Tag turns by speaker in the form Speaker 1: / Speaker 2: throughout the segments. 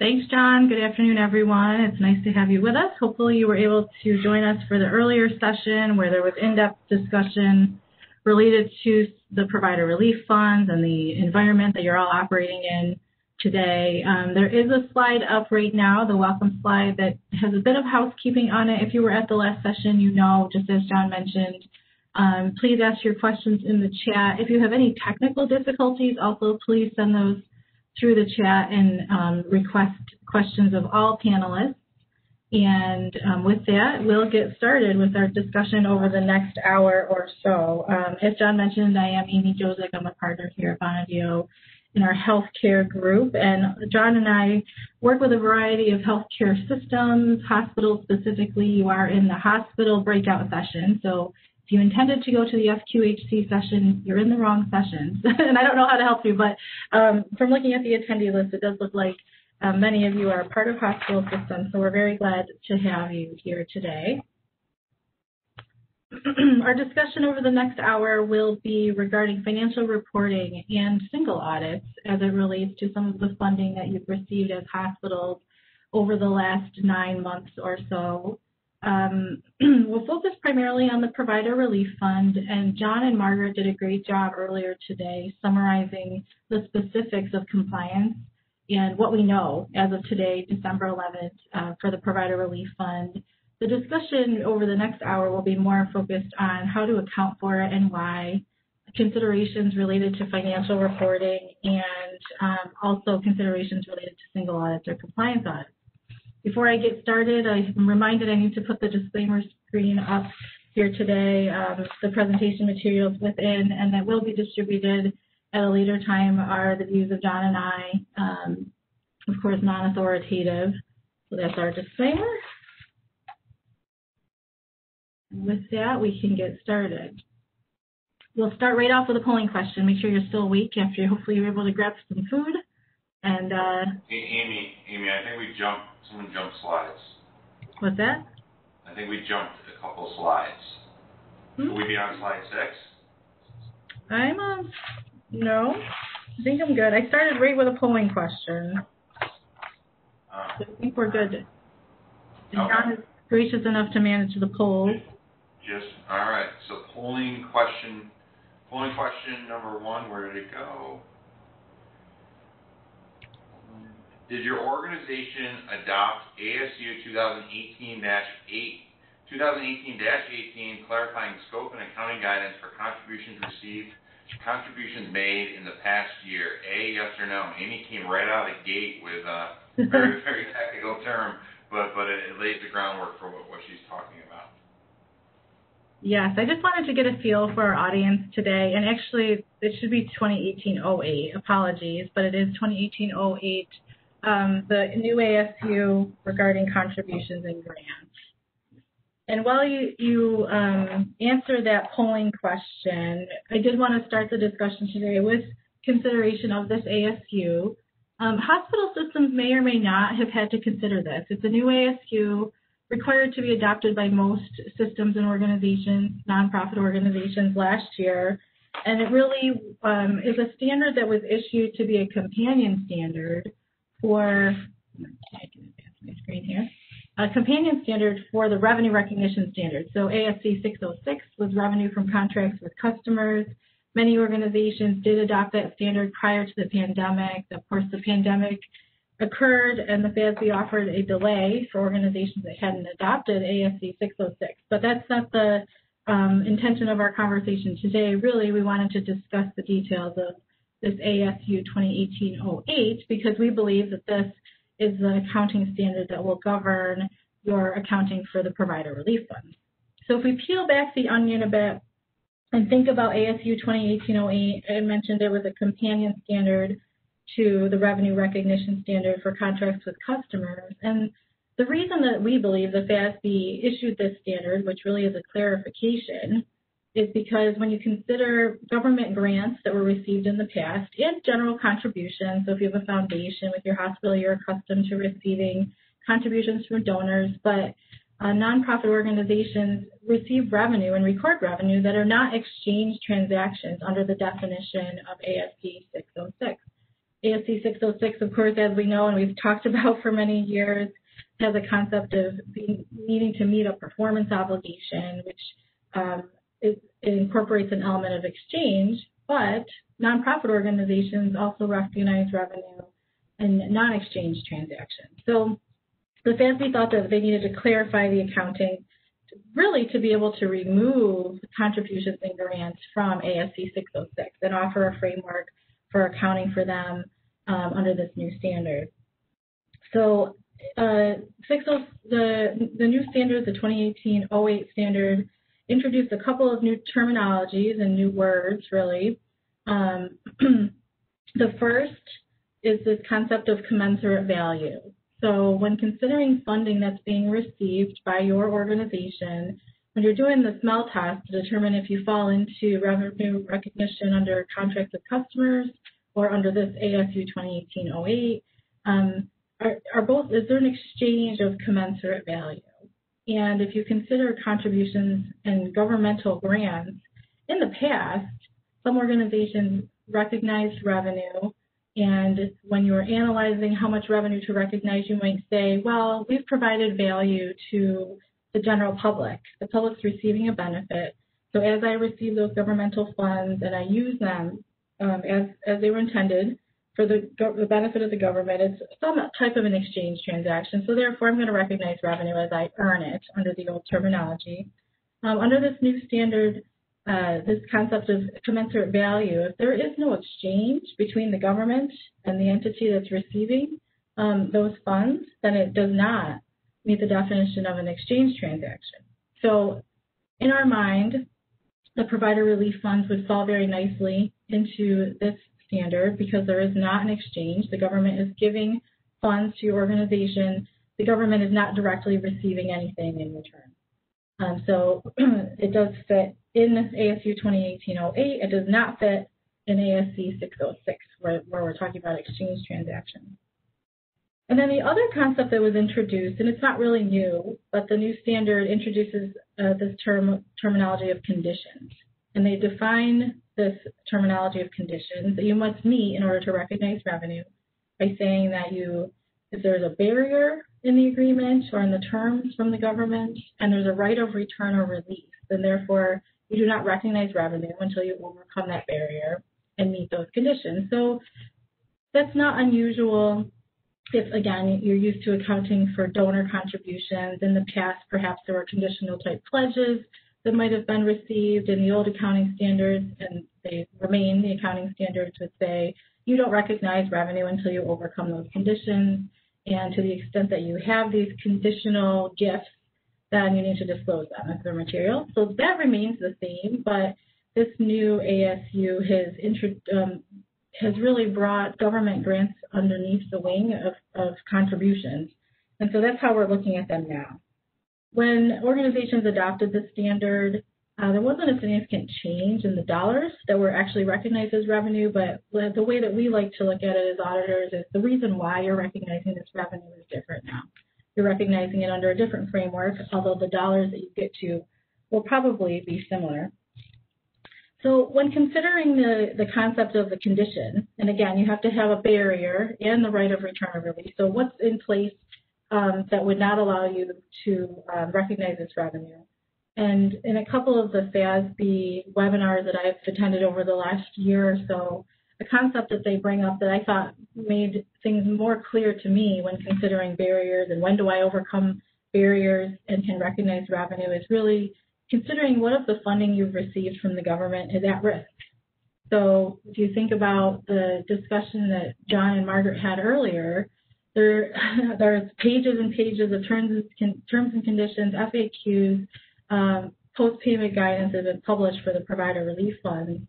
Speaker 1: Thanks, John. Good afternoon, everyone. It's nice to have you with us. Hopefully you were able to join us for the earlier session where there was in-depth discussion related to the provider relief funds and the environment that you're all operating in today. Um, there is a slide up right now, the welcome slide, that has a bit of housekeeping on it. If you were at the last session, you know, just as John mentioned, um, please ask your questions in the chat. If you have any technical difficulties, also please send those through the chat and um, request questions of all panelists. And um, with that, we'll get started with our discussion over the next hour or so. Um, as John mentioned, I am Amy Josek. I'm a partner here at Bonadio in our healthcare group. And John and I work with a variety of healthcare systems, hospitals specifically. You are in the hospital breakout session. So if you intended to go to the FQHC session, you're in the wrong session. and I don't know how to help you, but um, from looking at the attendee list, it does look like um, many of you are part of hospital systems, so we're very glad to have you here today. Our discussion over the next hour will be regarding financial reporting and single audits as it relates to some of the funding that you've received as hospitals over the last nine months or so. Um, we'll focus primarily on the Provider Relief Fund, and John and Margaret did a great job earlier today summarizing the specifics of compliance and what we know as of today, December 11th, uh, for the Provider Relief Fund. The discussion over the next hour will be more focused on how to account for it and why, considerations related to financial reporting, and um, also considerations related to single audits or compliance audits. Before I get started, I'm reminded I need to put the disclaimer screen up here today, um, the presentation materials within, and that will be distributed at a later time are the views of John and I, um, of course, non-authoritative. So that's our disclaimer. With that, we can get started. We'll start right off with a polling question. Make sure you're still awake after hopefully you're able to grab some food. And uh,
Speaker 2: Amy, Amy, I think we jumped. Someone jumped slides.
Speaker 1: What's that?
Speaker 2: I think we jumped a couple slides. Hmm? Should we be on slide six?
Speaker 1: I'm on. No, I think I'm good. I started right with a polling question. Uh, so I think we're good. Okay. John is gracious enough to manage the polls.
Speaker 2: Just all right. So polling question, polling question number one. Where did it go? Did your organization adopt ASU 2018-8 2018-18 clarifying scope and accounting guidance for contributions received, contributions made in the past year? A, yes or no? Amy came right out of the gate with a very, very technical term, but but it, it lays the groundwork for what, what she's talking about.
Speaker 1: Yes, I just wanted to get a feel for our audience today, and actually it should be 2018-08. Apologies, but it is 2018-08 um, the new ASU regarding contributions and grants. And while you, you um, answer that polling question, I did want to start the discussion today with consideration of this ASU. Um, hospital systems may or may not have had to consider this. It's a new ASU required to be adopted by most systems and organizations, nonprofit organizations last year. And it really um, is a standard that was issued to be a companion standard for, my screen here, a companion standard for the revenue recognition standard. So ASC 606 was revenue from contracts with customers. Many organizations did adopt that standard prior to the pandemic. Of course, the pandemic occurred and the FASB offered a delay for organizations that hadn't adopted ASC 606. But that's not the um, intention of our conversation today. Really, we wanted to discuss the details of this ASU 2018-08 because we believe that this is the accounting standard that will govern your accounting for the provider relief fund. So if we peel back the onion a bit and think about ASU 2018-08, I mentioned it was a companion standard to the revenue recognition standard for contracts with customers. And the reason that we believe the FASB issued this standard, which really is a clarification, is because when you consider government grants that were received in the past and general contributions, so if you have a foundation with your hospital, you're accustomed to receiving contributions from donors, but uh, nonprofit organizations receive revenue and record revenue that are not exchange transactions under the definition of ASC 606. ASC 606, of course, as we know and we've talked about for many years, has a concept of being, needing to meet a performance obligation, which um, is, it incorporates an element of exchange, but nonprofit organizations also recognize revenue in non-exchange transactions. So the FASB thought that they needed to clarify the accounting really to be able to remove contributions and grants from ASC 606 and offer a framework for accounting for them um, under this new standard. So uh, 60, the, the new standard, the 2018-08 standard, introduced a couple of new terminologies and new words, really. Um, the first is this concept of commensurate value. So when considering funding that's being received by your organization, when you're doing the smell test to determine if you fall into revenue recognition under contracts with customers or under this ASU 2018-08, um, are, are both, is there an exchange of commensurate value? And if you consider contributions and governmental grants, in the past, some organizations recognized revenue and when you're analyzing how much revenue to recognize, you might say, well, we've provided value to the general public. The public's receiving a benefit. So as I receive those governmental funds and I use them um, as, as they were intended for the, the benefit of the government, it's some type of an exchange transaction. So therefore, I'm going to recognize revenue as I earn it under the old terminology. Um, under this new standard, uh, this concept of commensurate value, if there is no exchange between the government and the entity that's receiving um, those funds, then it does not meet the definition of an exchange transaction. So in our mind, the provider relief funds would fall very nicely into this standard because there is not an exchange. The government is giving funds to your organization. The government is not directly receiving anything in return. Um, so it does fit in ASU 2018-08. It does not fit in ASC 606, where, where we're talking about exchange transactions. And then the other concept that was introduced, and it's not really new, but the new standard introduces uh, this term terminology of conditions. And they define this terminology of conditions that you must meet in order to recognize revenue by saying that you, if there's a barrier in the agreement or in the terms from the government, and there's a right of return or release, then therefore you do not recognize revenue until you overcome that barrier and meet those conditions. So that's not unusual if, again, you're used to accounting for donor contributions. In the past, perhaps there were conditional type pledges that might have been received in the old accounting standards, and they remain the accounting standards would say you don't recognize revenue until you overcome those conditions. And to the extent that you have these conditional gifts, then you need to disclose them as their material. So that remains the same, but this new ASU has, um, has really brought government grants underneath the wing of, of contributions. And so that's how we're looking at them now. When organizations adopted the standard, there wasn't a significant change in the dollars that were actually recognized as revenue, but the way that we like to look at it as auditors is the reason why you're recognizing this revenue is different now. You're recognizing it under a different framework, although the dollars that you get to will probably be similar. So when considering the, the concept of the condition, and again, you have to have a barrier and the right of return of release. So what's in place um, that would not allow you to um, recognize this revenue? And in a couple of the FASB webinars that I've attended over the last year or so, a concept that they bring up that I thought made things more clear to me when considering barriers and when do I overcome barriers and can recognize revenue is really considering what of the funding you've received from the government is at risk. So if you think about the discussion that John and Margaret had earlier, there there's pages and pages of terms and, terms and conditions, FAQs, um, post-payment guidance has been published for the provider relief funds.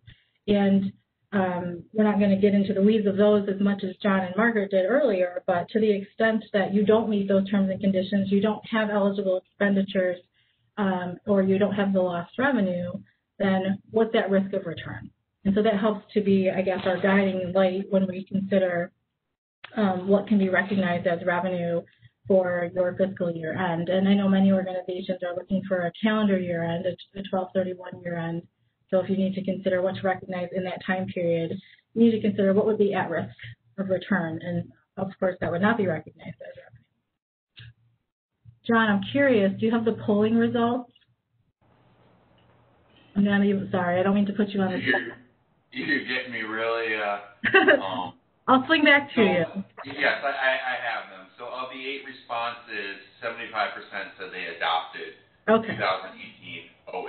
Speaker 1: And um, we're not going to get into the weeds of those as much as John and Margaret did earlier, but to the extent that you don't meet those terms and conditions, you don't have eligible expenditures, um, or you don't have the lost revenue, then what's that risk of return? And so that helps to be, I guess, our guiding light when we consider um, what can be recognized as revenue for your fiscal year end. And I know many organizations are looking for a calendar year end, a 1231 year end. So if you need to consider what to recognize in that time period, you need to consider what would be at risk of return, and of course that would not be recognized as revenue. John, I'm curious, do you have the polling results? I'm not even, sorry, I don't mean to put you on the spot.
Speaker 2: You're, you're getting me really, uh, um,
Speaker 1: I'll swing back to
Speaker 2: so,
Speaker 1: you.
Speaker 2: Yes, I, I, have them. So of the eight responses, 75% said they adopted
Speaker 1: Okay.
Speaker 2: 2018-08.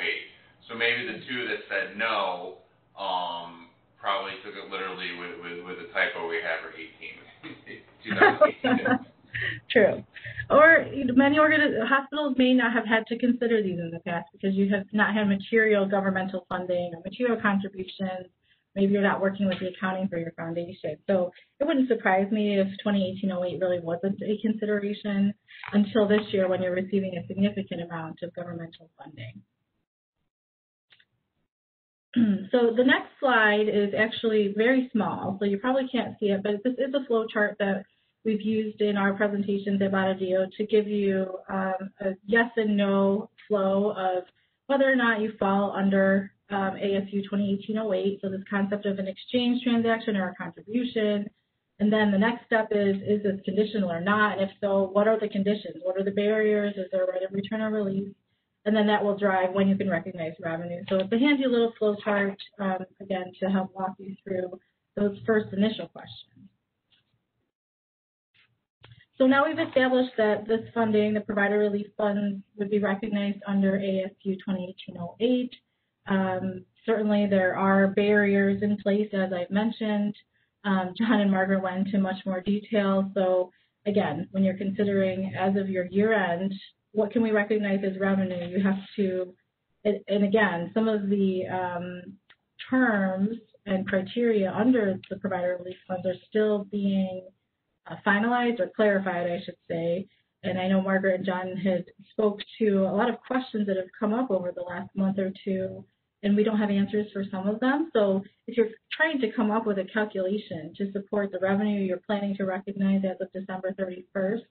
Speaker 2: So maybe the two that said no, um, probably took it literally with, with, with the typo we have for 18. 2018.
Speaker 1: True. Or many organi- hospitals may not have had to consider these in the past because you have not had material governmental funding or material contributions. Maybe you're not working with the accounting for your foundation. So it wouldn't surprise me if 2018-08 really wasn't a consideration until this year when you're receiving a significant amount of governmental funding. so the next slide is actually very small, so you probably can't see it, but this is a flow chart that we've used in our presentations at Bonadio to give you um, a yes and no flow of whether or not you fall under um, ASU 2018-08, so this concept of an exchange transaction or a contribution. And then the next step is, is this conditional or not? And if so, what are the conditions? What are the barriers? Is there a right of return or release? And then that will drive when you can recognize revenue. So it's a handy little flow chart, um, again, to help walk you through those first initial questions. So now we've established that this funding, the provider relief funds, would be recognized under ASU 2018-08. Um, certainly there are barriers in place, as I've mentioned. Um, John and Margaret went into much more detail. So again, when you're considering as of your year end, what can we recognize as revenue? You have to, and, again, some of the um, terms and criteria under the provider relief funds are still being uh, finalized or clarified, I should say. And I know Margaret and John had spoke to a lot of questions that have come up over the last month or two, and we don't have answers for some of them. So if you're trying to come up with a calculation to support the revenue you're planning to recognize as of December 31st,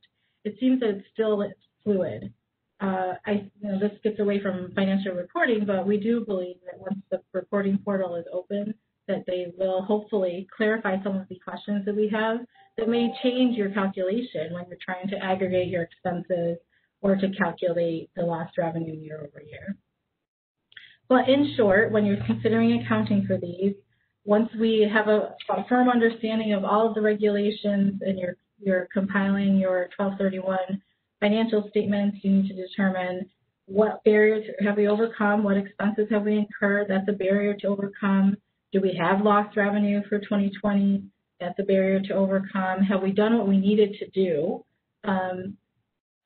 Speaker 1: it seems that it's still fluid. Uh, I, you know, this gets away from financial reporting, but we do believe that once the reporting portal is open, that they will hopefully clarify some of the questions that we have that may change your calculation when you're trying to aggregate your expenses or to calculate the lost revenue year over year. But in short, when you're considering accounting for these, once we have a, a firm understanding of all of the regulations and you're, you're compiling your 1231 financial statements, you need to determine what barriers have we overcome, what expenses have we incurred, that's a barrier to overcome. Do we have lost revenue for 2020? That's a barrier to overcome. Have we done what we needed to do um,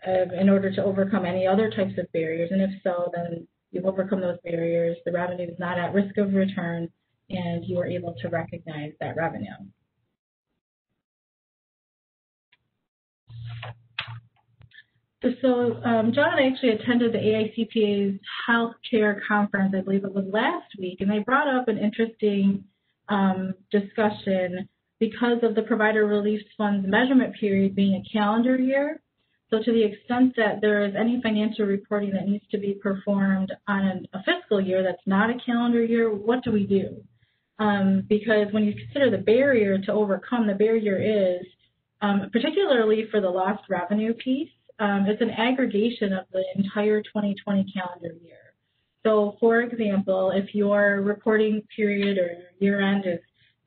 Speaker 1: uh, in order to overcome any other types of barriers? And if so, then you've overcome those barriers, the revenue is not at risk of return, and you are able to recognize that revenue. So um, John and I actually attended the AICPA's healthcare conference, I believe it was last week, and they brought up an interesting um, discussion because of the provider relief fund's measurement period being a calendar year. So to the extent that there is any financial reporting that needs to be performed on a fiscal year that's not a calendar year, what do we do? Um, because when you consider the barrier to overcome, the barrier is, um, particularly for the lost revenue piece, um, it's an aggregation of the entire 2020 calendar year. So for example, if your reporting period or year end is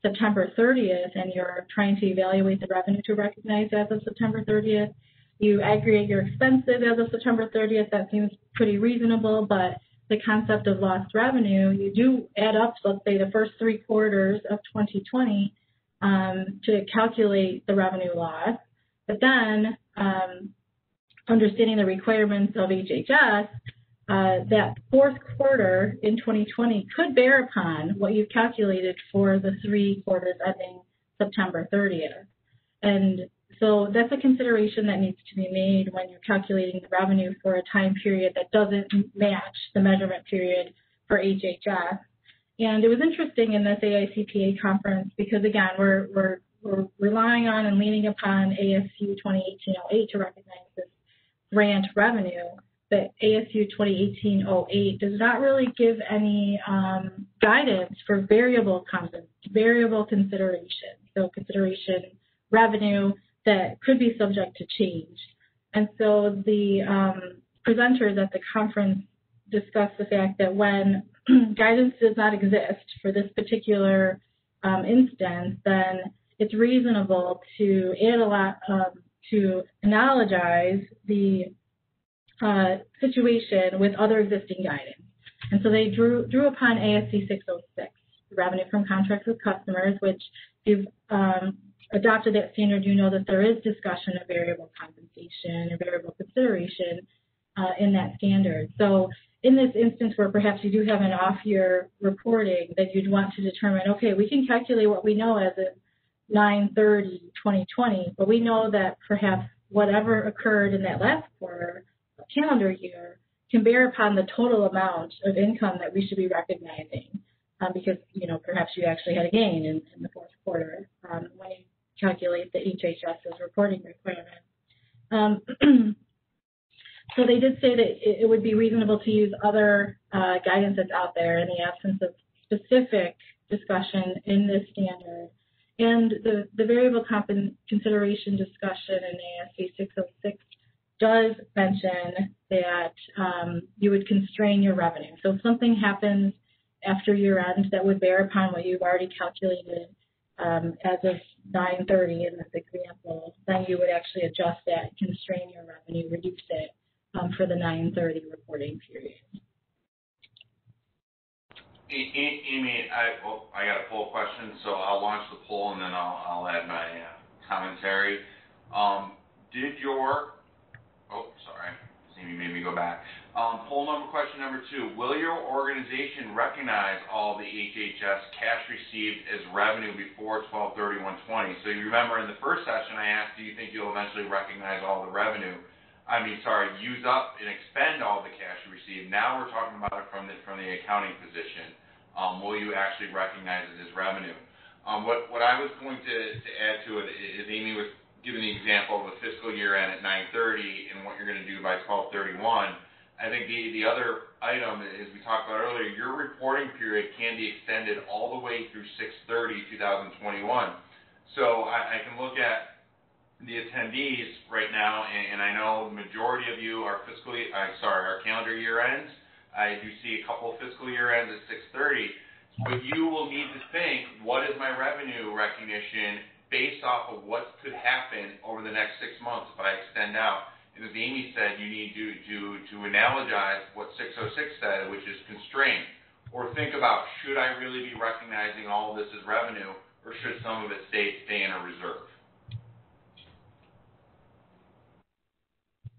Speaker 1: September 30th and you're trying to evaluate the revenue to recognize as of September 30th, you aggregate your expenses as of September 30th. That seems pretty reasonable, but the concept of lost revenue, you do add up, let's say, the first three quarters of 2020 um, to calculate the revenue loss. But then, um, understanding the requirements of HHS, uh, that fourth quarter in 2020 could bear upon what you've calculated for the three quarters ending September 30th. And so that's a consideration that needs to be made when you're calculating the revenue for a time period that doesn't match the measurement period for HHS. And it was interesting in this AICPA conference because again, we're, we're, we're relying on and leaning upon ASU 2018-08 to recognize this grant revenue but ASU 2018-08 does not really give any um, guidance for variable variable consideration. So consideration revenue that could be subject to change. And so the um, presenters at the conference discussed the fact that when guidance does not exist for this particular um, instance, then it's reasonable to analyze, um, to analogize the uh, situation with other existing guidance. And so they drew, drew upon ASC 606, revenue from contracts with customers, which you've um, adopted that standard, you know that there is discussion of variable compensation or variable consideration uh, in that standard. So in this instance where perhaps you do have an off year reporting that you'd want to determine, okay, we can calculate what we know as of 930 2020, but we know that perhaps whatever occurred in that last quarter, calendar year, can bear upon the total amount of income that we should be recognizing. Um, because, you know, perhaps you actually had a gain in, in the fourth quarter um, when you calculate the HHS's reporting requirement. Um, So they did say that it would be reasonable to use other uh, guidance that's out there in the absence of specific discussion in this standard. And the, the variable consideration discussion in ASC 606 does mention that um, you would constrain your revenue. So if something happens after year end that would bear upon what you've already calculated um, as of 930 in this example, then you would actually adjust that, constrain your revenue, reduce it um, for the 930 reporting period.
Speaker 2: Amy, I, well, I got a poll question, so I'll launch the poll and then I'll, I'll add my uh, commentary. Um, did your, oh, sorry, Made me go back. Um, poll number, question number two, will your organization recognize all the HHS cash received as revenue before 12/31/20? So you remember in the first session I asked, do you think you'll eventually recognize all the revenue? I mean, sorry, use up and expend all the cash you receive. Now we're talking about it from the from the accounting position. Um, will you actually recognize it as revenue? Um, what what I was going to, to add to it is Amy was giving the example of a fiscal year end at 9:30 and what you're going to do by 12:31. I think the the other item, as we talked about earlier, your reporting period can be extended all the way through 6:30/2021. So I, I can look at the attendees right now, and, and I know the majority of you are fiscal, I'm sorry, our calendar year ends. I do see a couple fiscal year ends at 6:30, but you will need to think, what is my revenue recognition based off of what could happen over the next six months if I extend out? And as Amy said, you need to to to analogize what 606 said, which is constraint, or think about should I really be recognizing all of this as revenue, or should some of it stay stay in a reserve?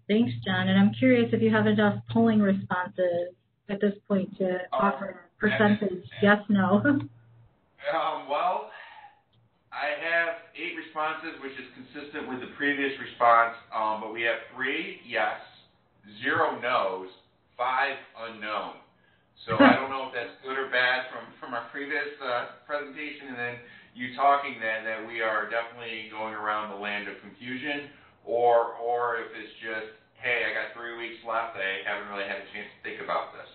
Speaker 1: Thanks, John. And I'm curious if you have enough polling responses at this point to uh, offer a percentage, yes, no.
Speaker 2: um, well, I have eight responses, which is consistent with the previous response, um, but we have three yes, zero no's, five unknown. So I don't know if that's good or bad from, from our previous uh, presentation, and then you talking that, that we are definitely going around the land of confusion, or or if it's just hey, I got three weeks left. I haven't really had a chance to think about this.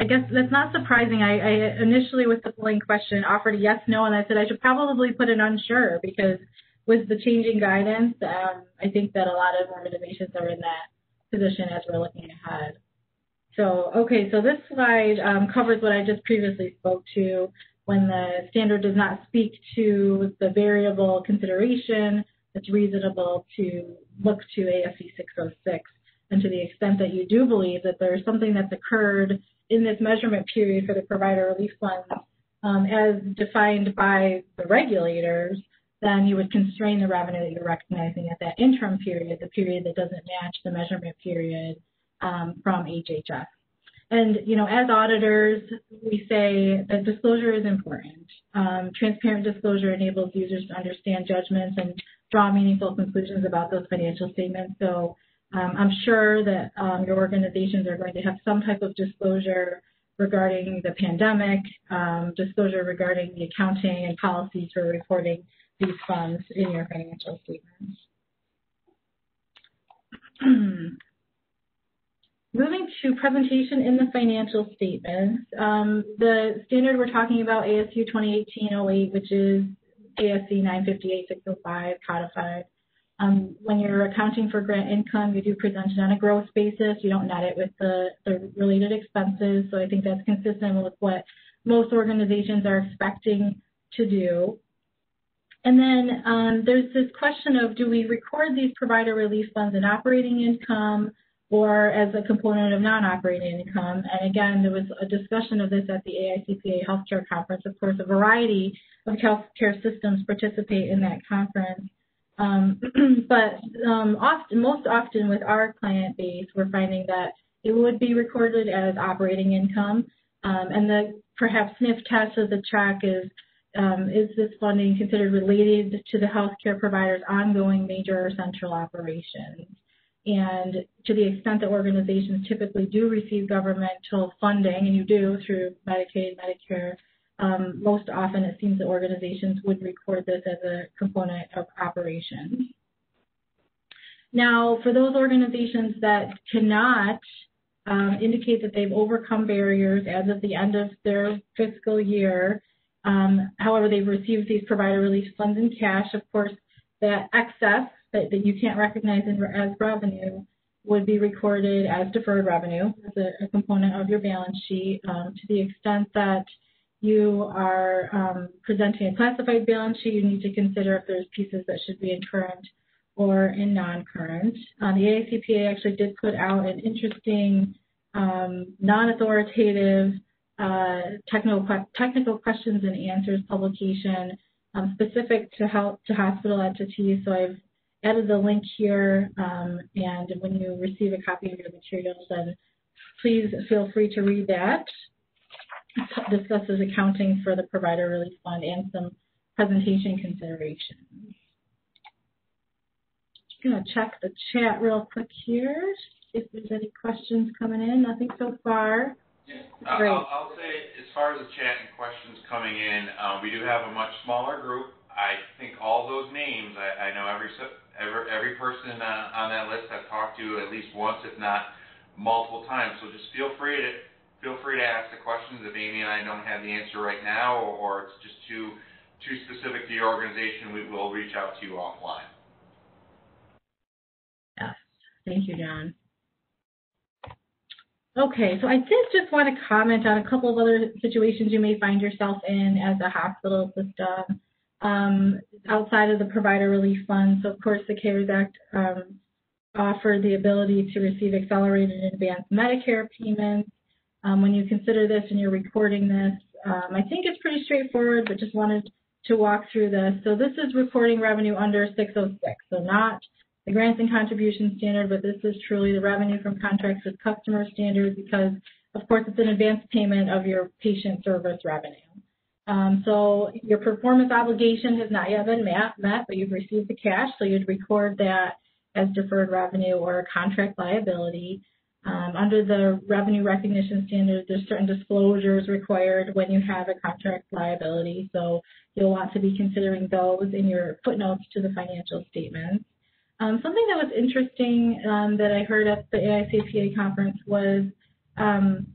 Speaker 1: I guess that's not surprising. I, I initially, with the polling question, offered a yes, no, and I said I should probably put an unsure because with the changing guidance, um, I think that a lot of organizations are in that position as we're looking ahead. So, okay, so this slide um, covers what I just previously spoke to when the standard does not speak to the variable consideration it's reasonable to look to ASC 606. And to the extent that you do believe that there's something that's occurred in this measurement period for the provider relief funds um, as defined by the regulators, then you would constrain the revenue that you're recognizing at that interim period, the period that doesn't match the measurement period um, from HHS. And, you know, as auditors, we say that disclosure is important. Um, transparent disclosure enables users to understand judgments and draw meaningful conclusions about those financial statements. So um, I'm sure that um, your organizations are going to have some type of disclosure regarding the pandemic, um, disclosure regarding the accounting and policies for reporting these funds in your financial statements. Moving to presentation in the financial statements, um, the standard we're talking about, ASU 2018-08, which is ASC 958-605 codified. Um, when you're accounting for grant income, you do present it on a gross basis. You don't net it with the, the related expenses. So I think that's consistent with what most organizations are expecting to do. And then um, there's this question of do we record these provider relief funds in operating income or as a component of non-operating income? And again, there was a discussion of this at the AICPA Healthcare Conference. Of course, a variety of healthcare systems participate in that conference. Um, but um, often, most often with our client base, we're finding that it would be recorded as operating income. Um, and the perhaps sniff test of the track is um, is this funding considered related to the healthcare provider's ongoing major or central operations? And to the extent that organizations typically do receive governmental funding, and you do through Medicaid, Medicare, um, most often it seems that organizations would record this as a component of operations. Now, for those organizations that cannot um, indicate that they've overcome barriers as of the end of their fiscal year, um, however, they've received these provider relief funds in cash. Of course, that excess that, that you can't recognize in, as revenue would be recorded as deferred revenue as a, a component of your balance sheet um, to the extent that you are um, presenting a classified balance sheet, you need to consider if there's pieces that should be in current or in non-current. Uh, the AICPA actually did put out an interesting um, non-authoritative uh, technical, technical questions and answers publication um, specific to health to hospital entities. So I've added the link here, um, and when you receive a copy of your materials, then please feel free to read that. Discusses accounting for the provider relief fund and some presentation considerations. Just gonna check the chat real quick here, if there's any questions coming in. Nothing so far.
Speaker 2: Uh, I'll, I'll say, as far as the chat and questions coming in, um, we do have a much smaller group. I think all those names, I, I know every, every every person uh, on that list I've talked to at least once, if not multiple times. So just feel free to feel free to ask the questions if Amy and I don't have the answer right now, or, it's just too too specific to your organization. We will reach out to you offline.
Speaker 1: Yes, thank you, John. Okay, so I did just want to comment on a couple of other situations you may find yourself in as a hospital system um, outside of the provider relief fund. So, of course, the CARES Act um, offered the ability to receive accelerated and advanced Medicare payments. Um, when you consider this and you're recording this, um, I think it's pretty straightforward, but just wanted to walk through this. So this is reporting revenue under 606, so not the grants and contributions standard, but this is truly the revenue from contracts with customer standard because, of course, it's an advance payment of your patient service revenue. Um, so your performance obligation has not yet been met, met, but you've received the cash, so you'd record that as deferred revenue or contract liability. Um, under the revenue recognition standard, there's certain disclosures required when you have a contract liability, so you'll want to be considering those in your footnotes to the financial statements. Um, something that was interesting um, that I heard at the AICPA conference was um,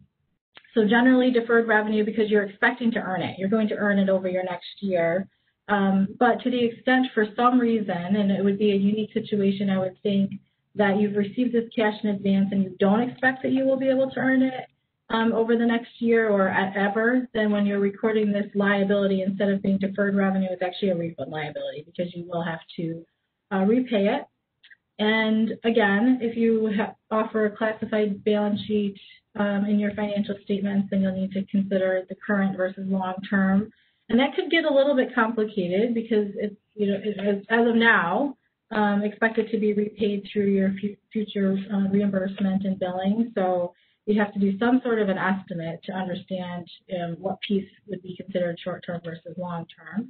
Speaker 1: so generally deferred revenue because you're expecting to earn it. You're going to earn it over your next year. Um, but to the extent for some reason, and it would be a unique situation, I would think, that you've received this cash in advance and you don't expect that you will be able to earn it um, over the next year or ever, then when you're recording this liability, instead of being deferred revenue, it's actually a refund liability because you will have to uh, repay it. And again, if you offer a classified balance sheet um, in your financial statements, then you'll need to consider the current versus long term. And that could get a little bit complicated because it's, you know, as, as of now, um, expected to be repaid through your future uh, reimbursement and billing. So you have to do some sort of an estimate to understand um, what piece would be considered short term versus long term.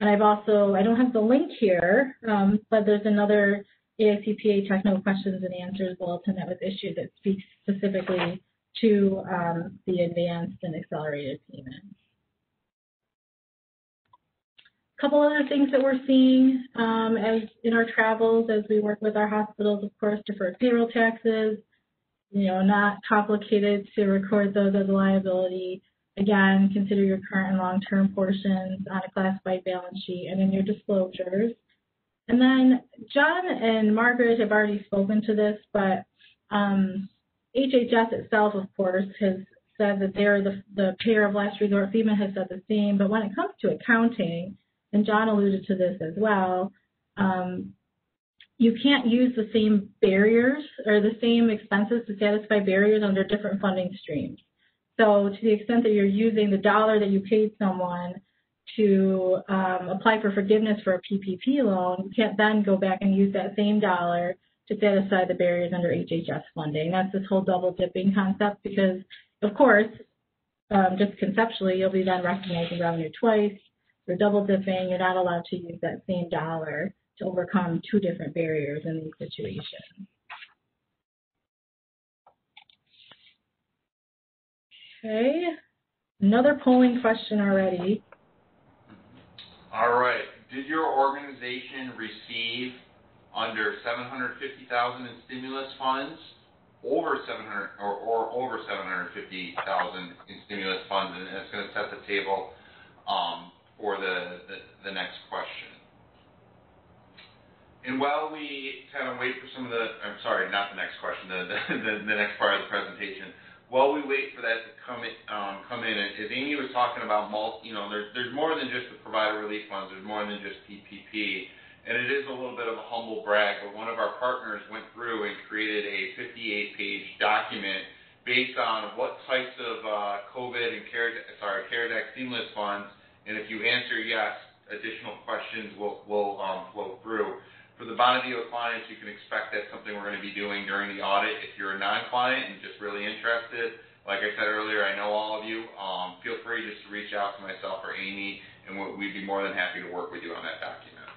Speaker 1: And I've also, I don't have the link here, um, but there's another AICPA technical questions and answers bulletin that was issued that speaks specifically to um, the advanced and accelerated payments. Couple other things that we're seeing um, as in our travels as we work with our hospitals, of course, deferred payroll taxes, you know, not complicated to record those as a liability. Again, consider your current and long-term portions on a classified balance sheet and in your disclosures. And then John and Margaret have already spoken to this, but um, HHS itself, of course, has said that they're the, the payer of last resort. FEMA has said the same. But when it comes to accounting, and John alluded to this as well, um, you can't use the same barriers or the same expenses to satisfy barriers under different funding streams. So to the extent that you're using the dollar that you paid someone to um, apply for forgiveness for a PPP loan, you can't then go back and use that same dollar to aside the barriers under HHS funding. That's this whole double dipping concept because, of course, um, just conceptually, you'll be then recognizing revenue twice. You're double dipping. You're not allowed to use that same dollar to overcome two different barriers in these situations. Okay, another polling question already.
Speaker 2: All right. Did your organization receive under 750,000 in stimulus funds, over 700 or, or over 750,000 in stimulus funds, and it's going to set the table um, for the, the, the next question. And while we kind of wait for some of the, I'm sorry, not the next question, the, the, the next part of the presentation, while we wait for that to come in, um, come in, as Amy was talking about, multi, you know, there's, there's more than just the provider relief funds, there's more than just PPP and it is a little bit of a humble brag, but one of our partners went through and created a 58-page document based on what types of uh, COVID and CARES, sorry, CARES Act seamless funds, and if you answer yes, additional questions will, will um, flow through. For the Bonadio clients, you can expect that's something we're going to be doing during the audit. If you're a non-client and just really interested, like I said earlier, I know all of you. Um, feel free just to reach out to myself or Amy, and we'd be more than happy to work with you on that document.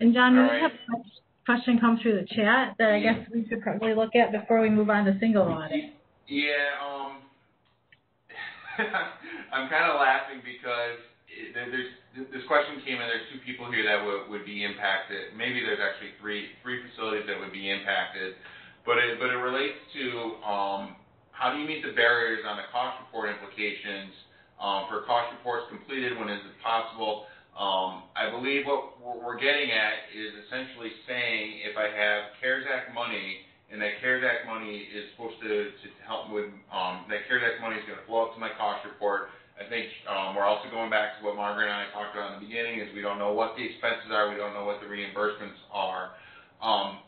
Speaker 1: And John, we have a question come through the chat that I guess we should probably look at before we move on to single audit.
Speaker 2: Yeah, um, I'm kind of laughing because there's this question came in. There's two people here that would, would be impacted. Maybe there's actually three three facilities that would be impacted, but it but it relates to um, how do you meet the barriers on the cost report implications um, for cost reports completed when is it possible? Um, I believe what we're getting at is essentially saying if I have CARES Act money and that CARES Act money is supposed to, to help with, um, that CARES Act money is going to flow up to my cost report. I think um, we're also going back to what Margaret and I talked about in the beginning is we don't know what the expenses are, we don't know what the reimbursements are. Um,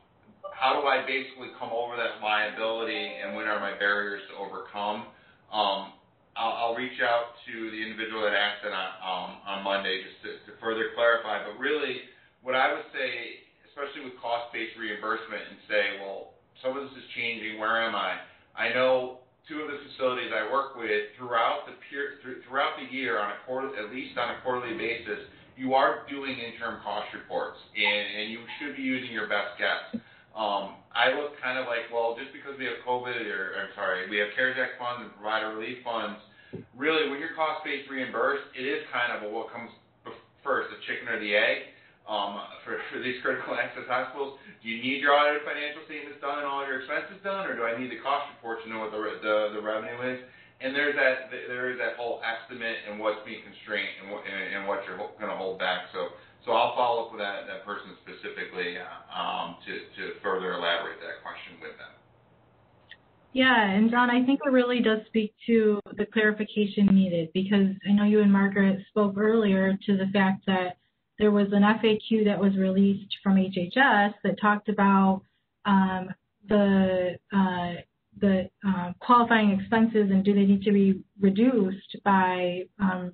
Speaker 2: how do I basically come over that liability and when are my barriers to overcome? Um, I'll, I'll reach out to the individual that asked it on, um, on Monday just to, to further clarify. But really, what I would say, especially with cost-based reimbursement, and say, well, some of this is changing. Where am I? I know two of the facilities I work with throughout the peer, throughout the year on a quarter, at least on a quarterly basis, you are doing interim cost reports, and, and you should be using your best guess. Um, I look kind of like, well, just because we have COVID, or I'm sorry, we have CARES Act funds and provider relief funds, really, when you're cost-based reimbursed, it is kind of a what comes first, the chicken or the egg. Um, for, for these critical access hospitals, do you need your audited financial statements done and all your expenses done, or do I need the cost report to know what the, the, the revenue is? And there's that there is that whole estimate and what's being constrained and what and, what you're going to hold back. So so I'll follow up with that that person specifically um, to to further elaborate that question with them.
Speaker 1: Yeah, and John, I think it really does speak to the clarification needed because I know you and Margaret spoke earlier to the fact that there was an FAQ that was released from HHS that talked about um, the uh, the uh, qualifying expenses and do they need to be reduced by um,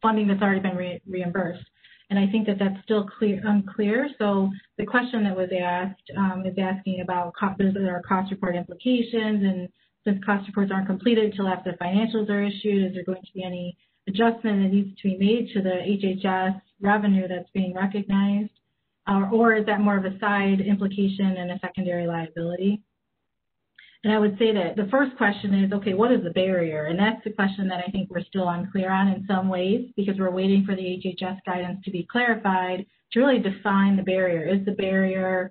Speaker 1: funding that's already been re- reimbursed. And I think that that's still clear, unclear. So the question that was asked um, is asking about there are cost report implications, and since cost reports aren't completed until after financials are issued, is there going to be any adjustment that needs to be made to the HHS revenue that's being recognized, uh, or is that more of a side implication and a secondary liability? And I would say that the first question is, okay, what is the barrier? And that's the question that I think we're still unclear on in some ways because we're waiting for the HHS guidance to be clarified to really define the barrier. Is the barrier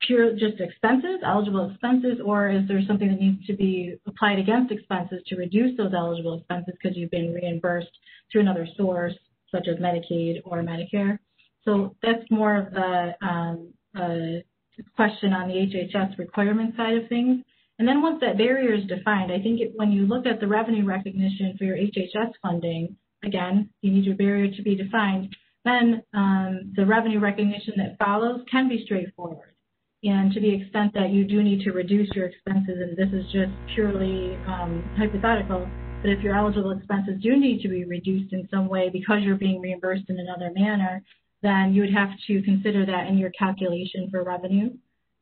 Speaker 1: pure just expenses, eligible expenses, or is there something that needs to be applied against expenses to reduce those eligible expenses because you've been reimbursed through another source, such as Medicaid or Medicare? So that's more of the um, uh, question on the HHS requirement side of things. And then once that barrier is defined, I think it, when you look at the revenue recognition for your HHS funding, again, you need your barrier to be defined, then um, the revenue recognition that follows can be straightforward. And to the extent that you do need to reduce your expenses, and this is just purely um, hypothetical, but if your eligible expenses do need to be reduced in some way because you're being reimbursed in another manner, then you would have to consider that in your calculation for revenue.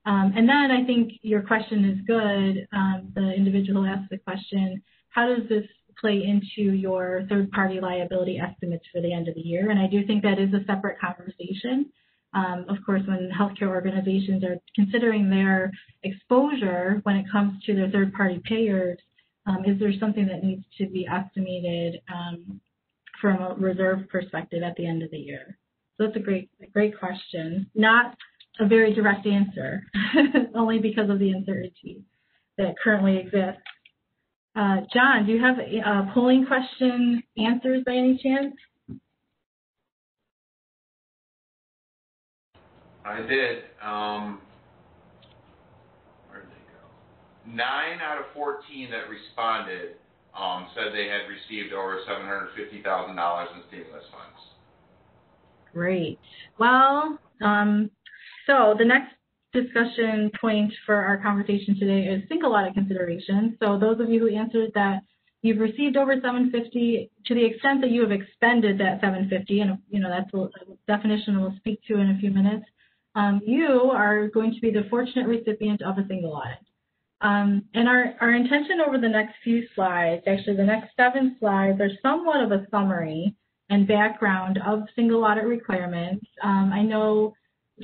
Speaker 1: Um, and then I think your question is good. Um, the individual asked the question, how does this play into your third-party liability estimates for the end of the year? And I do think that is a separate conversation. Um, of course, when healthcare organizations are considering their exposure when it comes to their third-party payers, um, is there something that needs to be estimated um, from a reserve perspective at the end of the year? So that's a great, great question. Not a very direct answer, only because of the uncertainty that currently exists. Uh, John, do you have a polling question answers by any chance?
Speaker 2: I did. Um, where did they go? Nine out of 14 that responded um, said they had received over $750,000 in stimulus funds.
Speaker 1: Great. Well, um, so the next discussion point for our conversation today is think a lot of consideration. So those of you who answered that you've received over 750 to the extent that you have expended that 750, and you know that's a definition we'll speak to in a few minutes, um, you are going to be the fortunate recipient of a single audit. Um, and our, our intention over the next few slides, actually the next seven slides, are somewhat of a summary and background of single audit requirements. Um, I know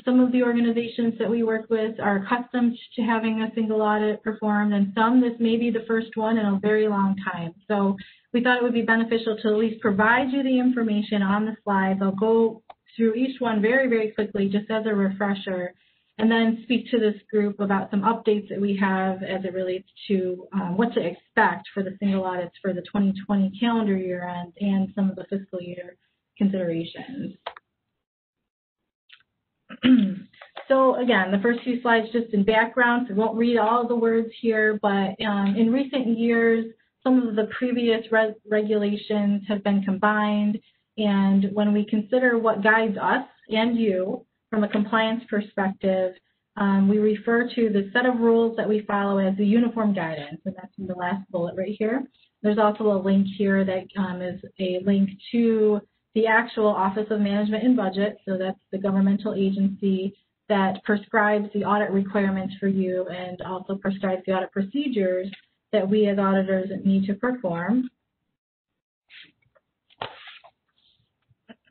Speaker 1: some of the organizations that we work with are accustomed to having a single audit performed, and some this may be the first one in a very long time. So we thought it would be beneficial to at least provide you the information on the slides. I'll go through each one very, very quickly just as a refresher, and then speak to this group about some updates that we have as it relates to um, what to expect for the single audits for the 2020 calendar year end and some of the fiscal year considerations. so again, the first few slides just in background, so I won't read all the words here, but um, in recent years, some of the previous re regulations have been combined, and when we consider what guides us and you from a compliance perspective, um, we refer to the set of rules that we follow as the uniform guidance, and that's in the last bullet right here. There's also a link here that um, is a link to the actual Office of Management and Budget, so that's the governmental agency that prescribes the audit requirements for you and also prescribes the audit procedures that we as auditors need to perform.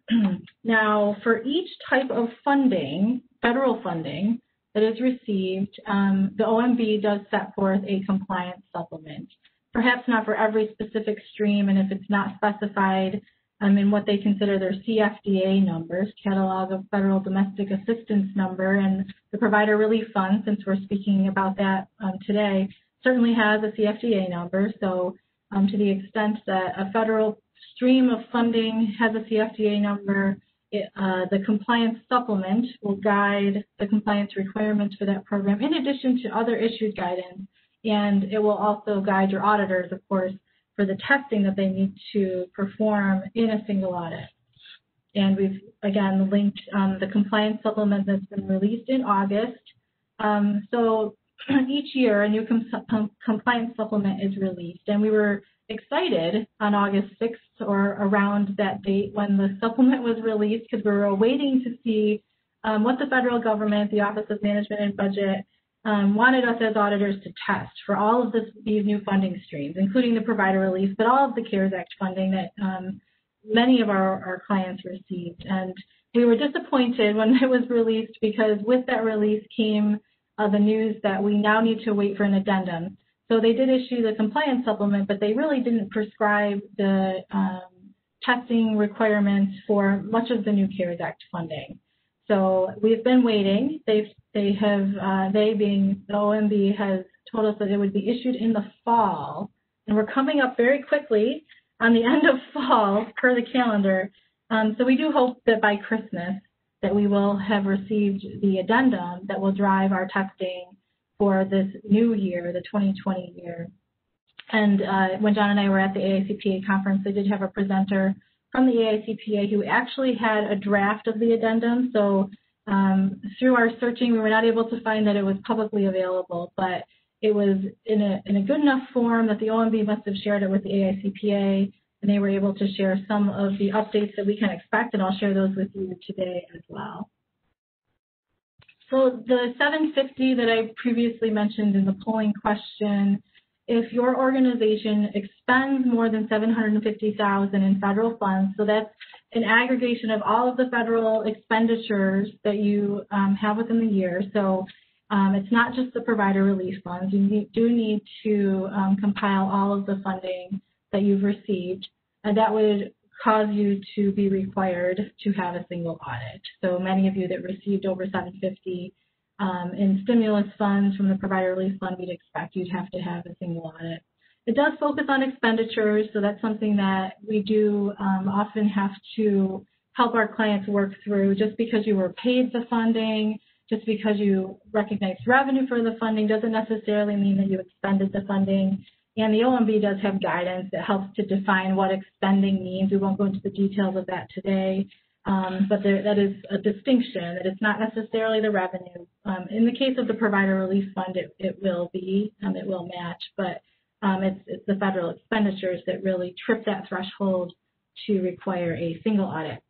Speaker 1: now, for each type of funding, federal funding, that is received, um, the OMB does set forth a compliance supplement. Perhaps not for every specific stream, and if it's not specified um, in what they consider their CFDA numbers, Catalog of Federal Domestic Assistance Number, and the Provider Relief Fund, since we're speaking about that um, today, certainly has a CFDA number. So um, to the extent that a federal stream of funding has a CFDA number, it, uh, the compliance supplement will guide the compliance requirements for that program in addition to other issued guidance. And it will also guide your auditors, of course, for the testing that they need to perform in a single audit. And we've, again, linked um, the compliance supplement that's been released in August. Um, so each year, a new com com compliance supplement is released. And we were excited on August 6th or around that date when the supplement was released because we were waiting to see um, what the federal government, the Office of Management and Budget, um, wanted us as auditors to test for all of this, these new funding streams, including the provider relief, but all of the CARES Act funding that um, many of our, our clients received. And we were disappointed when it was released because with that release came uh, the news that we now need to wait for an addendum. So they did issue the compliance supplement, but they really didn't prescribe the um, testing requirements for much of the new CARES Act funding. So we've been waiting. They've they have uh, they being the OMB has told us that it would be issued in the fall, and we're coming up very quickly on the end of fall per the calendar. Um, so we do hope that by Christmas that we will have received the addendum that will drive our testing for this new year, the 2020 year. And uh, when John and I were at the AICPA conference, they did have a presenter from the AICPA who actually had a draft of the addendum. So um, through our searching, we were not able to find that it was publicly available, but it was in a, in a good enough form that the OMB must have shared it with the AICPA, and they were able to share some of the updates that we can expect, and I'll share those with you today as well. So the 750 that I previously mentioned in the polling question if your organization expends more than 750,000 in federal funds, so that's an aggregation of all of the federal expenditures that you um, have within the year. So um, it's not just the provider relief funds. You need, do need to um, compile all of the funding that you've received, and that would cause you to be required to have a single audit. So many of you that received over 750 um, in stimulus funds from the provider relief fund, we'd expect you'd have to have a single audit. It does focus on expenditures, so that's something that we do um, often have to help our clients work through. Just because you were paid the funding, just because you recognize revenue for the funding doesn't necessarily mean that you expended the funding. And the OMB does have guidance that helps to define what expending means. We won't go into the details of that today. Um, but there, that is a distinction, that it's not necessarily the revenue. Um, in the case of the Provider Relief Fund, it, it will be, um, it will match, but um, it's, it's the federal expenditures that really trip that threshold to require a single audit.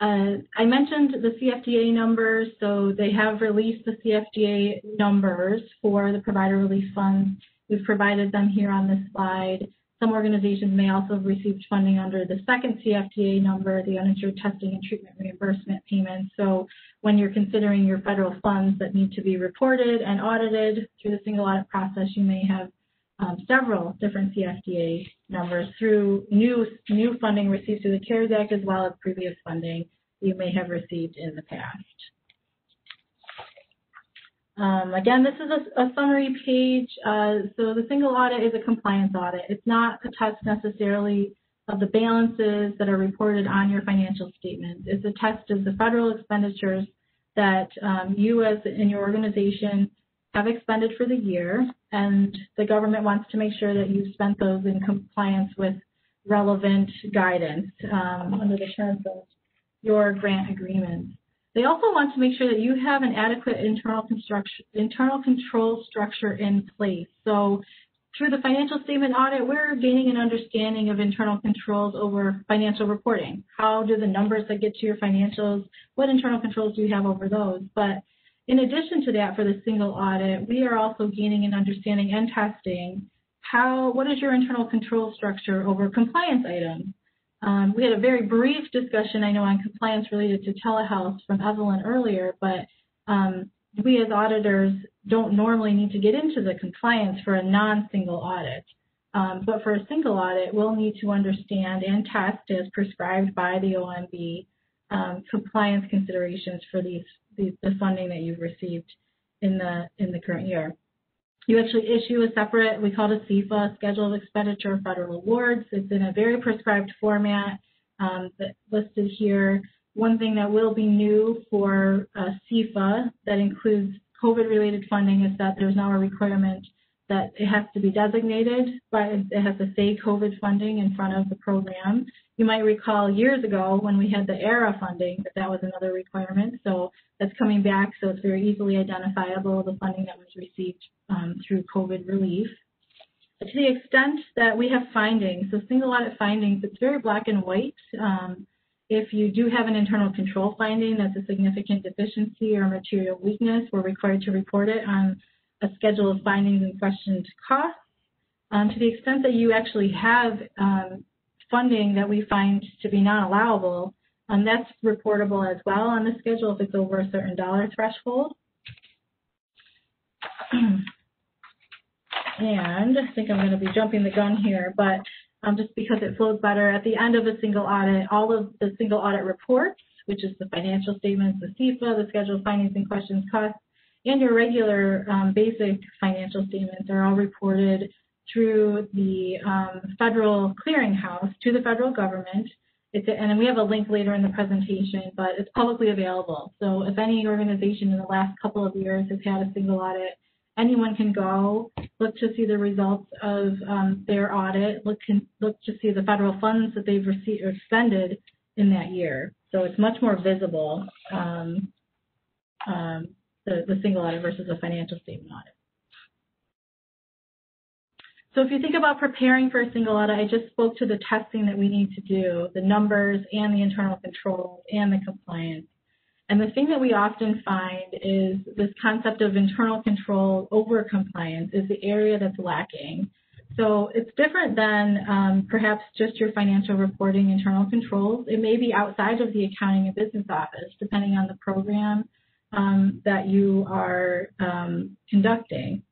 Speaker 1: Uh, I mentioned the CFDA numbers, so they have released the CFDA numbers for the Provider Relief Fund. We've provided them here on this slide. Some organizations may also have received funding under the second CFDA number, the uninsured testing and treatment reimbursement payments. So when you're considering your federal funds that need to be reported and audited through the single audit process, you may have um, several different CFDA numbers through new, new funding received through the CARES Act as well as previous funding you may have received in the past. Um, again, this is a, a summary page. Uh, so the single audit is a compliance audit. It's not a test necessarily of the balances that are reported on your financial statements. It's a test of the federal expenditures that um, you as in your organization have expended for the year, and the government wants to make sure that you've spent those in compliance with relevant guidance um, under the terms of your grant agreements. They also want to make sure that you have an adequate internal construction, internal control structure in place. So through the financial statement audit, we're gaining an understanding of internal controls over financial reporting. How do the numbers that get to your financials, what internal controls do you have over those? But in addition to that, for the single audit, we are also gaining an understanding and testing how, what is your internal control structure over compliance items? Um, we had a very brief discussion, I know, on compliance related to telehealth from Evelyn earlier, but um, we as auditors don't normally need to get into the compliance for a non-single audit. Um, but for a single audit, we'll need to understand and test as prescribed by the OMB um, compliance considerations for these, these, the funding that you've received in the in the current year. You actually issue a separate, we call it a SEFA, Schedule of Expenditure Federal Awards. It's in a very prescribed format um, listed here. One thing that will be new for uh, that includes COVID-related funding is that there's now a requirement that it has to be designated, but it has to say COVID funding in front of the program. You might recall years ago when we had the ARRA funding that that was another requirement. So that's coming back, so it's very easily identifiable, the funding that was received um, through COVID relief. But to the extent that we have findings, so single audit findings, it's very black and white. Um, if you do have an internal control finding that's a significant deficiency or material weakness, we're required to report it on a schedule of findings and questioned costs. Um, to the extent that you actually have um, funding that we find to be non-allowable, um, that's reportable as well on the schedule if it's over a certain dollar threshold. and I think I'm going to be jumping the gun here, but um, just because it flows better, at the end of a single audit, all of the single audit reports which is the financial statements, the SEFA, the schedule of findings and questions costs, and your regular um, basic financial statements are all reported through the um, federal clearinghouse to the federal government. It's a, and we have a link later in the presentation, but it's publicly available. So if any organization in the last couple of years has had a single audit, anyone can go look to see the results of um, their audit, look, can, look to see the federal funds that they've received or expended in that year. So it's much more visible, um, um, the, the single audit versus a financial statement audit. So if you think about preparing for a single audit, I just spoke to the testing that we need to do, the numbers and the internal controls and the compliance. And the thing that we often find is this concept of internal control over compliance is the area that's lacking. So it's different than um, perhaps just your financial reporting internal controls. It may be outside of the accounting and business office, depending on the program um, that you are um, conducting.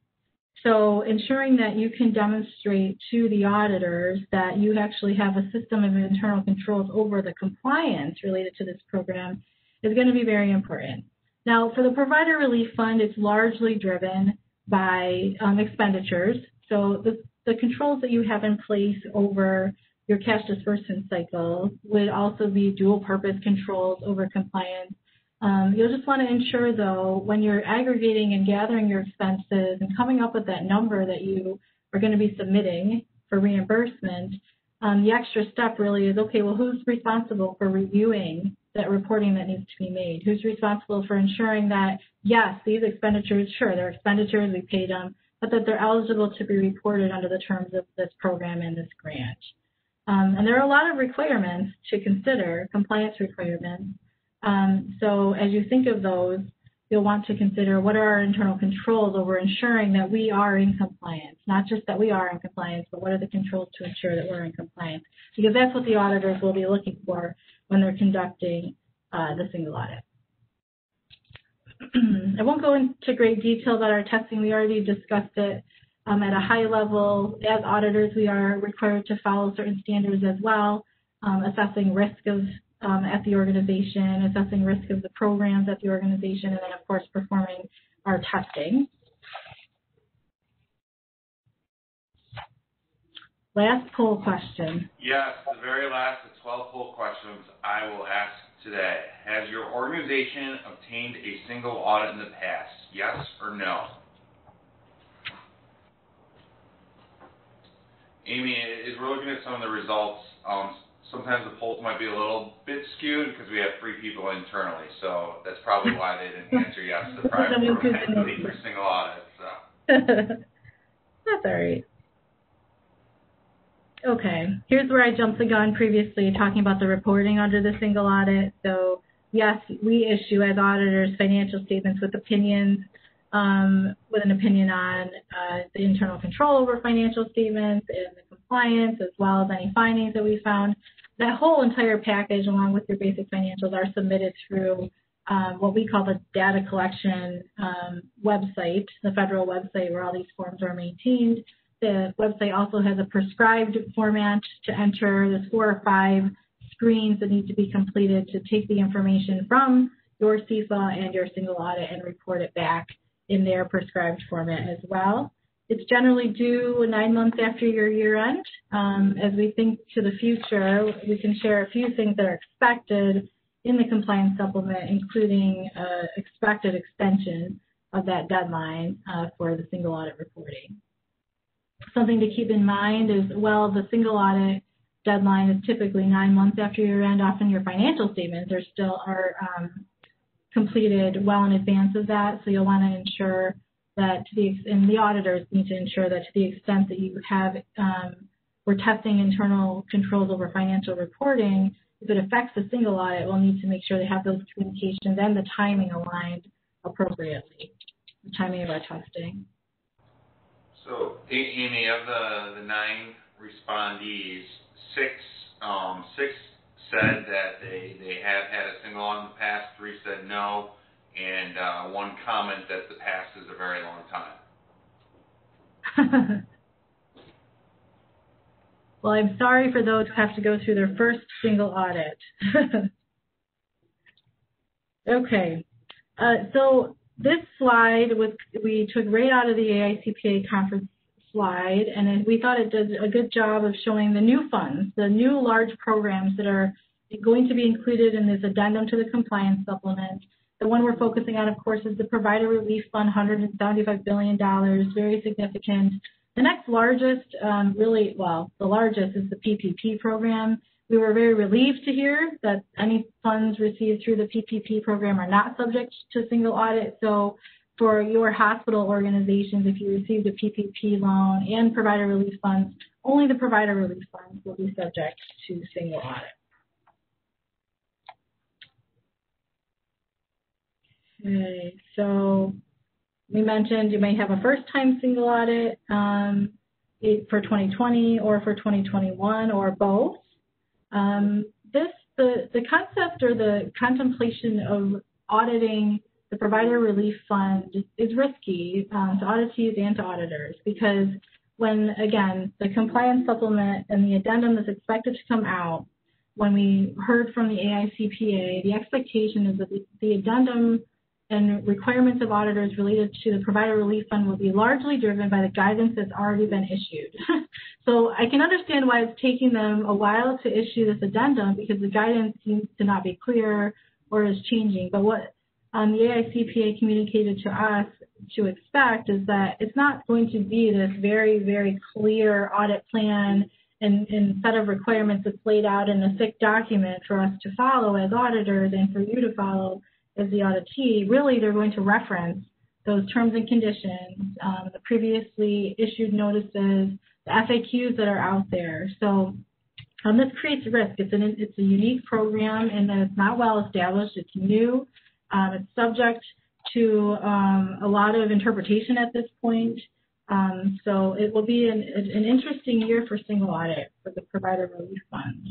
Speaker 1: So ensuring that you can demonstrate to the auditors that you actually have a system of internal controls over the compliance related to this program is going to be very important. Now, for the Provider Relief Fund, it's largely driven by um, expenditures. So the, the controls that you have in place over your cash disbursement cycle would also be dual purpose controls over compliance um, you'll just want to ensure, though, when you're aggregating and gathering your expenses and coming up with that number that you are going to be submitting for reimbursement, um, the extra step really is, okay, well, who's responsible for reviewing that reporting that needs to be made? Who's responsible for ensuring that, yes, these expenditures, sure, they're expenditures, we paid them, but that they're eligible to be reported under the terms of this program and this grant. Um, and there are a lot of requirements to consider, compliance requirements. Um, so as you think of those, you'll want to consider what are our internal controls over ensuring that we are in compliance, not just that we are in compliance, but what are the controls to ensure that we're in compliance, because that's what the auditors will be looking for when they're conducting uh, the single audit. I won't go into great detail about our testing. We already discussed it um, at a high level. As auditors, we are required to follow certain standards as well, um, assessing risk of um, at the organization, assessing risk of the programs at the organization, and then, of course, performing our testing. Last poll question.
Speaker 2: Yes, the very last of 12 poll questions I will ask today. Has your organization obtained a single audit in the past? Yes or no? Amy, as we're looking at some of the results, um, sometimes the polls might be a little bit skewed because we have three people internally, so that's probably why they didn't answer yes to the private program for single audit. So.
Speaker 1: that's all right. Okay, here's where I jumped the gun previously talking about the reporting under the single audit. So yes, we issue as auditors financial statements with opinions, um, with an opinion on uh, the internal control over financial statements and the compliance, as well as any findings that we found that whole entire package, along with your basic financials, are submitted through um, what we call the data collection um, website, the federal website where all these forms are maintained. The website also has a prescribed format to enter. There's four or five screens that need to be completed to take the information from your SEFA and your single audit and report it back in their prescribed format as well. It's generally due nine months after your year end. Um, as we think to the future, we can share a few things that are expected in the compliance supplement, including uh, expected extension of that deadline uh, for the single audit reporting. Something to keep in mind is, well, the single audit deadline is typically nine months after year end. Often your financial statements are still are um, completed well in advance of that, so you'll want to ensure that to the and the auditors need to ensure that to the extent that you have um, we're testing internal controls over financial reporting, if it affects a single audit, we'll need to make sure they have those communications and the timing aligned appropriately, the timing of our testing.
Speaker 2: So, Amy, of the, the nine respondees, six um, six said that they, they have had a single audit in the past, three said no, and uh, one comment that the past is a very long
Speaker 1: time. well, I'm sorry for those who have to go through their first single audit. Okay. Uh, so this slide was we took right out of the AICPA conference slide, and we thought it did a good job of showing the new funds, the new large programs that are going to be included in this addendum to the compliance supplement. The one we're focusing on, of course, is the Provider Relief Fund, $175 billion, very significant. The next largest, um, really, well, the largest is the PPP program. We were very relieved to hear that any funds received through the PPP program are not subject to single audit. So for your hospital organizations, if you received a PPP loan and provider relief funds, only the provider relief funds will be subject to single audit. Okay, so we mentioned you may have a first-time single audit um, for 2020 or for 2021 or both. Um, this the the concept or the contemplation of auditing the provider relief fund is risky um, to auditees and to auditors because when again the compliance supplement and the addendum is expected to come out when we heard from the AICPA, the expectation is that the, the addendum and requirements of auditors related to the provider relief fund will be largely driven by the guidance that's already been issued. so I can understand why it's taking them a while to issue this addendum because the guidance seems to not be clear or is changing. But what um, the AICPA communicated to us to expect is that it's not going to be this very, very clear audit plan and, and set of requirements that's laid out in a thick document for us to follow as auditors and for you to follow as the auditee, really they're going to reference those terms and conditions, um, the previously issued notices, the FAQs that are out there. So um, this creates risk. It's, an, it's a unique program and that it's not well established. It's new. Um, it's subject to um, a lot of interpretation at this point. Um, so it will be an, an interesting year for single audit for the Provider Relief Fund.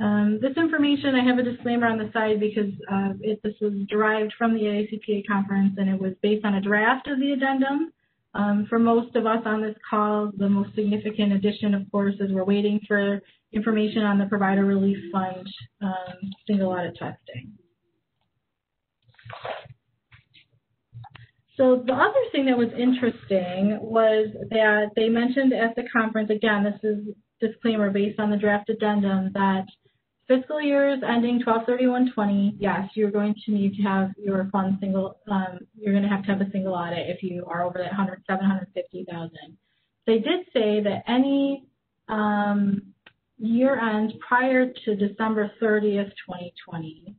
Speaker 1: Um, this information, I have a disclaimer on the side because uh, it, this was derived from the AICPA conference and it was based on a draft of the addendum. Um, for most of us on this call, the most significant addition, of course, is we're waiting for information on the Provider Relief Fund um, single audit testing. So the other thing that was interesting was that they mentioned at the conference, again, this is disclaimer based on the draft addendum, that Fiscal years ending 12/31/20, yes, you're going to need to have your fund single. Um, you're going to have to have a single audit if you are over that 100, 750,000. They did say that any um, year end prior to December 30th, 2020,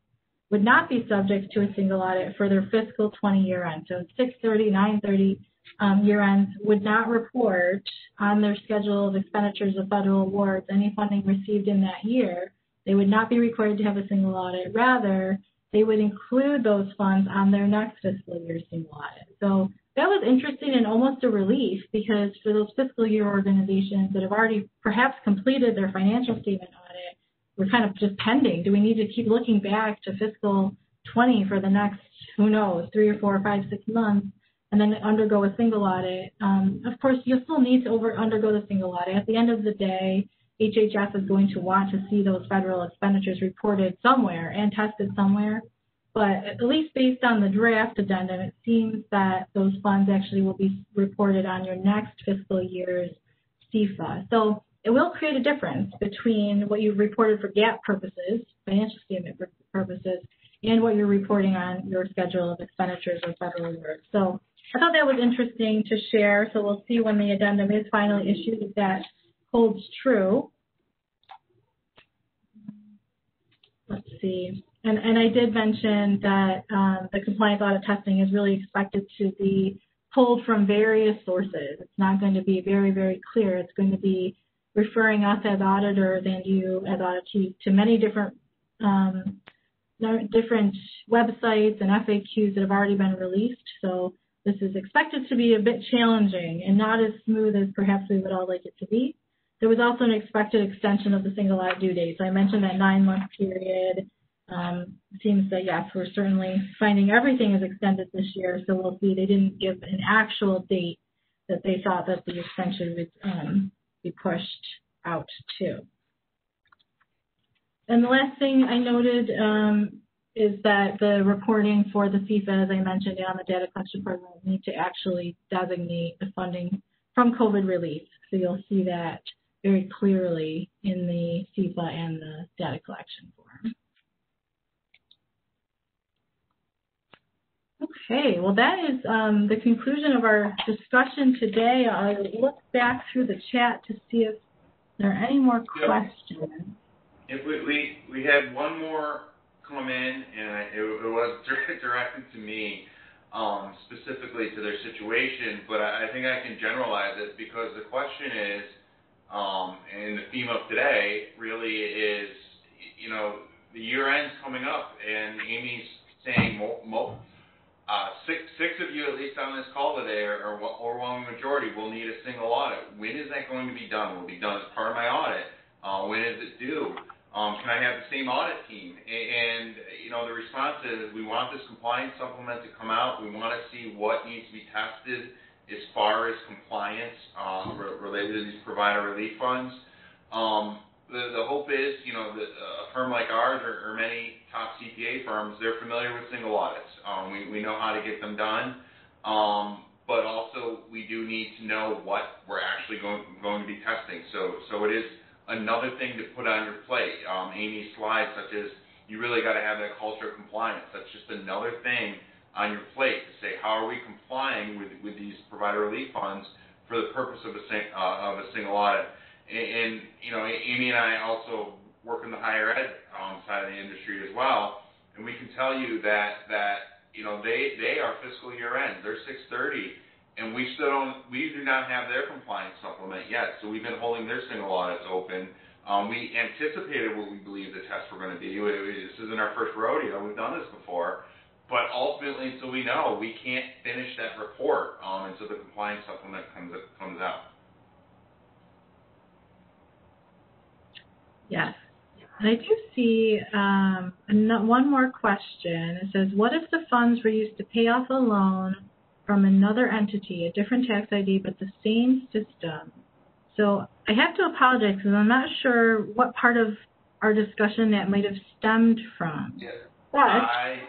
Speaker 1: would not be subject to a single audit for their fiscal 20 year end. So 630, 930 um, year ends would not report on their schedule of expenditures of federal awards any funding received in that year they would not be required to have a single audit. Rather, they would include those funds on their next fiscal year single audit. So that was interesting and almost a relief because for those fiscal year organizations that have already perhaps completed their financial statement audit, we're kind of just pending. Do we need to keep looking back to fiscal 20 for the next, who knows, three or four or five, six months, and then undergo a single audit? Um, of course, you'll still need to over undergo the single audit. At the end of the day, HHS is going to want to see those federal expenditures reported somewhere and tested somewhere. But at least based on the draft addendum, it seems that those funds actually will be reported on your next fiscal year's SEFA. So it will create a difference between what you've reported for GAAP purposes, financial statement purposes, and what you're reporting on your schedule of expenditures or federal awards. So I thought that was interesting to share. So we'll see when the addendum is finally issued if that holds true. Let's see. And, and I did mention that um, the compliance audit testing is really expected to be pulled from various sources. It's not going to be very, very clear. It's going to be referring us as auditors and you as auditees to many different um, different websites and FAQs that have already been released. So this is expected to be a bit challenging and not as smooth as perhaps we would all like it to be. There was also an expected extension of the single audit due date. So I mentioned that nine-month period. Um, seems that, yes, we're certainly finding everything is extended this year. So we'll see. They didn't give an actual date that they thought that the extension would um, be pushed out to. And the last thing I noted um, is that the reporting for the SEFA, as I mentioned, on the data collection program need to actually designate the funding from COVID relief. So you'll see that very clearly in the SEFA and the data collection form. Okay, well that is um, the conclusion of our discussion today. I'll look back through the chat to see if there are any more questions.
Speaker 2: If we, we, we had one more come in, and it, it was directed to me um, specifically to their situation, but I, I think I can generalize it because the question is, um, and the theme of today really is, you know, the year end's coming up, and Amy's saying mo- mo- uh, six, six of you, at least on this call today, or, overwhelming majority, will need a single audit. When is that going to be done? Will it be done as part of my audit? Uh, when is it due? Um, can I have the same audit team? And, you know, the response is we want this compliance supplement to come out. We want to see what needs to be tested as far as compliance re- related to these provider relief funds. Um, the, the hope is, you know, that a firm like ours or, or many top CPA firms, they're familiar with single audits. Um, we, we know how to get them done. Um, but also we do need to know what we're actually going, going to be testing. So, so it is another thing to put on your plate. Um, Amy's slides, such as you really got to have that culture of compliance. That's just another thing on your plate to say how are we complying with, with these provider relief funds for the purpose of a, sing, uh, of a single audit. And, and, you know, Amy and I also work in the higher ed um, side of the industry as well, and we can tell you that that you know they they are fiscal year end. They're 630 and we still don't, we do not have their compliance supplement yet. So we've been holding their single audits open. Um, we anticipated what we believe the tests were going to be. This isn't our first rodeo. We've done this before. But ultimately, until we know, we can't finish that report um, until the compliance supplement comes comes out.
Speaker 1: Yes. And I do see um, one more question. It says, what if the funds were used to pay off a loan from another entity, a different tax ID, but the same system. So I have to apologize because I'm not sure what part of our discussion that might have stemmed from.
Speaker 2: Yeah.
Speaker 1: But
Speaker 2: I,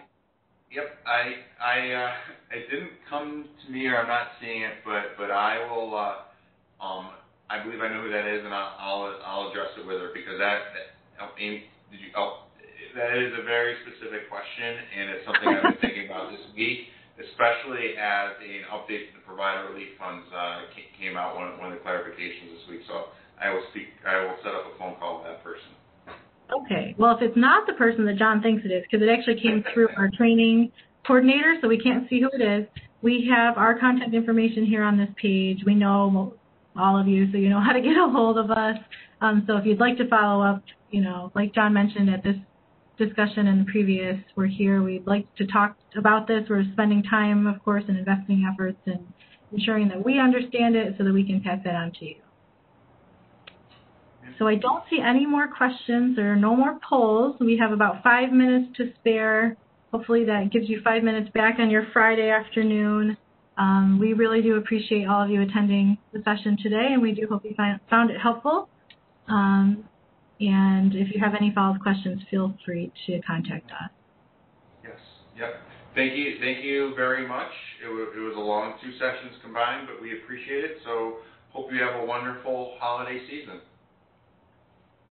Speaker 2: yep, I, I, uh, it didn't come to me, or I'm not seeing it, but, but I will, uh, um, I believe I know who that is, and I'll, I'll, I'll address it with her because that, that oh, Amy, did you? Oh, that is a very specific question, and it's something I've been thinking about this week especially as an update to the provider relief funds uh, came out, one, one of the clarifications this week. So I will speak, I will set up a phone call with that person.
Speaker 1: Okay. Well, if it's not the person that John thinks it is, because it actually came through our training coordinator, so we can't see who it is. We have our contact information here on this page. We know all of you, so you know how to get a hold of us. Um, so if you'd like to follow up, you know, like John mentioned at this discussion in the previous, we're here. We'd like to talk about this. We're spending time, of course, and investing efforts in ensuring that we understand it so that we can pass that on to you. So I don't see any more questions. There are no more polls. We have about five minutes to spare. Hopefully that gives you five minutes back on your Friday afternoon. Um, we really do appreciate all of you attending the session today, and we do hope you find, found it helpful. Um, and if you have any follow-up questions, feel free to contact us.
Speaker 2: Yes. Yep. Thank you. Thank you very much. It, it was a long two sessions combined, but we appreciate it. So hope you have a wonderful holiday season.